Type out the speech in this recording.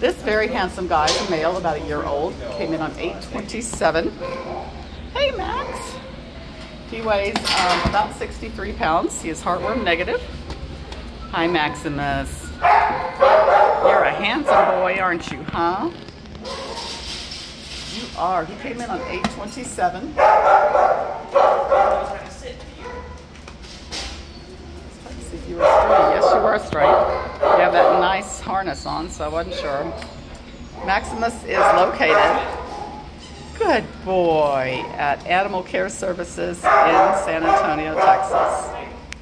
This very handsome guy a male, about a year old, came in on 827. Hey, Max. He weighs um, about 63 pounds. He is heartworm negative. Hi, Maximus. You're a handsome boy, aren't you, huh? You are. He came in on 827. See you were straight. Yes, you were straight. Have that nice harness on, so I wasn't sure. Maximus is located, good boy, at Animal Care Services in San Antonio, Texas.